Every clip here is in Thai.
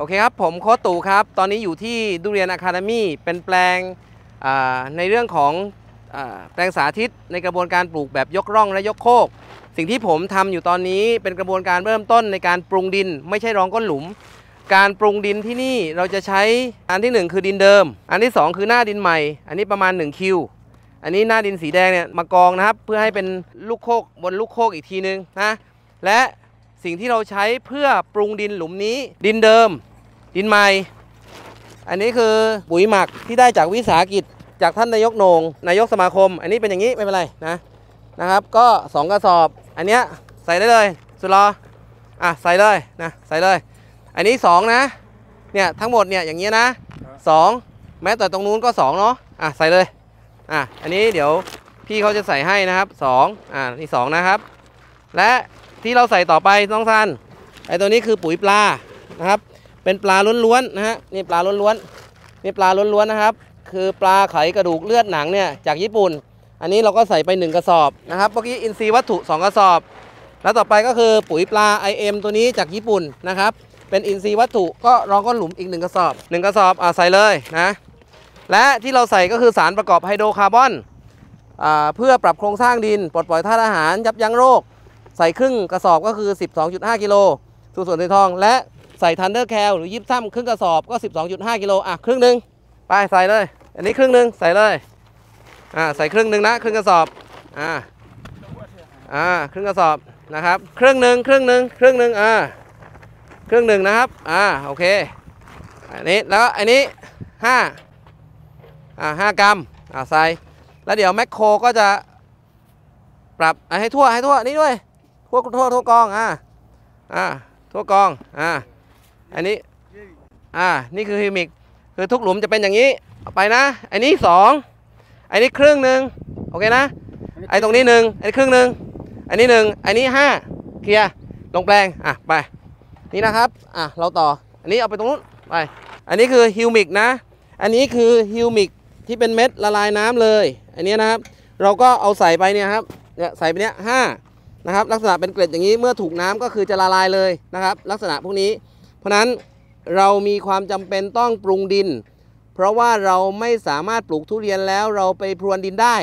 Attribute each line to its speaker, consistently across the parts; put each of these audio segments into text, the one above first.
Speaker 1: โอเคครับ ผมโคตู่ครับ ตอนนี้อยู่ที่ Durian Academy เป็นแปลงในเรื่องของอแปลงสาธิตในกระบวนการปลูกแบบยกร่องและยกโคก สิ่งที่ผมทำอยู่ตอนนี้เป็นกระบวนการเริ่มต้นในการปรุงดิน ไม่ใช่รองก้นหลุม การปรุงดินที่นี่เราจะใช้อันที่ 1 คือดินเดิม อันที่ 2 คือหน้าดินใหม่ อันนี้ประมาณ1คิวอันนี้หน้าดินสีแดงเนี่ยมากองนะครับ เพื่อให้เป็นลูกโคกบนลูกโคกอีกทีนึงนะและสิ่งที่เราใช้เพื่อปรุงดินหลุมนี้ ดินเดิม ดินใหม่อันนี้คือปุ๋ยหมักที่ได้จากวิสาหกิจจากท่านนายกโหนงนายกสมาคม อันนี้เป็นอย่างนี้ไม่เป็นไรนะนะครับ ก็ 2 กระสอบ อันเนี้ยใส่ได้เลย สุดรออะใส่เลยนะใส่เลย อันนี้ 2 นะเนี่ยทั้งหมดเนี่ยอย่างเงี้ยนะ 2 แม้แต่ตรงนู้นก็2เนาะอะใส่เลยอะอันนี้เดี๋ยวพี่เขาจะใส่ให้นะครับ2อะนี่2นะครับ และที่เราใส่ต่อไปน้องซันไอตัวนี้คือปุ๋ยปลานะครับ เป็นปลาล้วนๆนะฮะนี่ปลาล้วนๆนี่ปลาล้วนๆนะครับ คือปลาไขกระดูกเลือดหนังเนี่ยจากญี่ปุ่น อันนี้เราก็ใส่ไป 1 กระสอบนะครับเมื่อกี้อินทรีย์วัตถุ 2 กระสอบ แล้วต่อไปก็คือปุ๋ยปลา IM ตัวนี้จากญี่ปุ่นนะครับเป็นอินทรีย์วัตถุก็รองก้นหลุมอีก 1 กระสอบ 1 กระสอบอ่าใส่เลยนะและที่เราใส่ก็คือสารประกอบไฮโดรคาร์บอนอ่าเพื่อปรับโครงสร้างดิน ปลดปล่อยธาตุอาหารยับยั้งโรค ใส่ครึ่งกระสอบก็คือ 12.5 กิโลสู่ส่วนในทอง และ ใส่ทันเดอร์แคลหรือยิบซ้ำครึ่งกระสอบก็ 12.5 กิโลอะครึ่งหนึ่งไปใส่เลย อันนี้ครึ่งหนึ่งใส่เลยอ่าใส่ครึ่งหนึ่งนะ ครึ่งกระสอบอ่าอ่าครึ่งกระสอบนะครับครึ่งหนึ่งครึ่งหนึ่งครึ่งหนึ่งอ่าครึ่งหนึ่งนะครับอ่าโอเคอันนี้แล้วอันนี้ห้าอ่าห้ากรัมอ่าใส่แล้วเดี๋ยวแมคโครก็จะปรับให้ทั่วให้ทั่วนี่ด้วยทั่วทั่วทั่วกองอ่าอ่าทั่วกองอ่า อันนี้อ่านี่คือฮิวมิกคือทุกหลุมจะเป็นอย่างนี้ไปนะอันนี้สองอันนี้ครึ่งหนึ่งโอเคนะไอ้ตรงนี้หนึ่งอันนี้ครึ่งหนึ่งอันนี้หนึ่งอันนี้ห้าเคลียร์ลงแปลงอะไปนี่นะครับอะเราต่ออันนี้เอาไปตรงนู้นไปอันนี้คือ humic นะ อันนี้คือ humic ที่เป็นเม็ดละลายน้ำเลย อันนี้นะครับ เราก็เอาใส่ไปเนี่ยครับเนี่ยใส่ไปเนี้ยห้านะครับลักษณะเป็นเกล็ดอย่างนี้เมื่อถูกน้ำก็คือจะละลายเลยนะครับ ลักษณะพวกนี้ เพราะนั้นเรามีความจำเป็นต้องปรุงดิน เพราะว่าเราไม่สามารถปลูกทุเรียนแล้วเราไปพรวนดินได้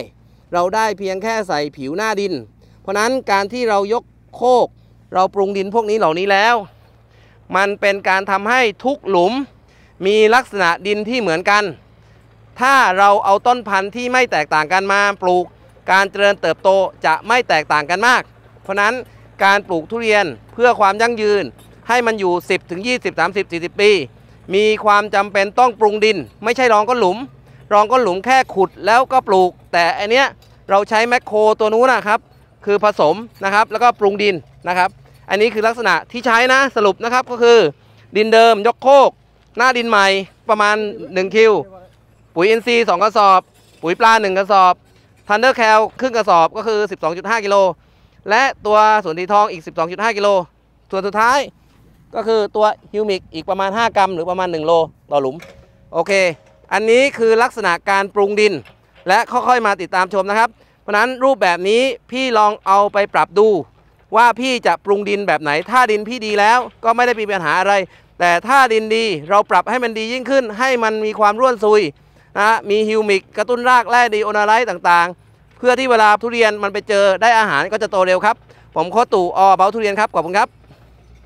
Speaker 1: เราได้เพียงแค่ใส่ผิวหน้าดิน เพราะนั้นการที่เรายกโคก เราปรุงดินพวกนี้เหล่านี้แล้ว มันเป็นการทำให้ทุกหลุมมีลักษณะดินที่เหมือนกัน ถ้าเราเอาต้นพันธุ์ที่ไม่แตกต่างกันมาปลูก การเจริญเติบโตจะไม่แตกต่างกันมาก เพราะนั้นการปลูกทุเรียนเพื่อความยั่งยืน ให้มันอยู่ 10ถึง20 30 40 ปี มีความจำเป็นต้องปรุงดิน ไม่ใช่รองก้นหลุม รองก้นหลุมแค่ขุดแล้วก็ปลูก แต่อันเนี้ยเราใช้แมคโครตัวนู้นนะครับ คือผสมนะครับแล้วก็ปรุงดินนะครับ อันนี้คือลักษณะที่ใช้นะสรุปนะครับก็คือ ดินเดิมยกโคก หน้าดินใหม่ประมาณ1คิวปุ๋ยอินทรีย์2กระสอบ ปุ๋ยปลา 1กระสอบ Thunder Cal ครึ่งกระสอบก็คือ 12.5 กิโล และตัวส่วนสีทองอีก 12.5 กิโล ส่วนสุดท้าย ก็คือตัว humic อีกประมาณ 5 กรัม หรือประมาณ 1 โลต่อหลุม โอเค อันนี้คือลักษณะการปรุงดิน และค่อยๆมาติดตามชมนะครับ เพราะนั้นรูปแบบนี้พี่ลองเอาไปปรับดู ว่าพี่จะปรุงดินแบบไหน ถ้าดินพี่ดีแล้วก็ไม่ได้มีปัญหาอะไร แต่ถ้าดินดีเราปรับให้มันดียิ่งขึ้น ให้มันมีความร่วนซุยนะมี humic กระตุ้นรากแร่ลีโอนาร์ไดต์ต่างๆ เพื่อที่เวลาทุเรียนมันไปเจอได้อาหารก็จะโตเร็วครับ ผมโคตู่อเบาทุเรียนครับขอบคุณครับ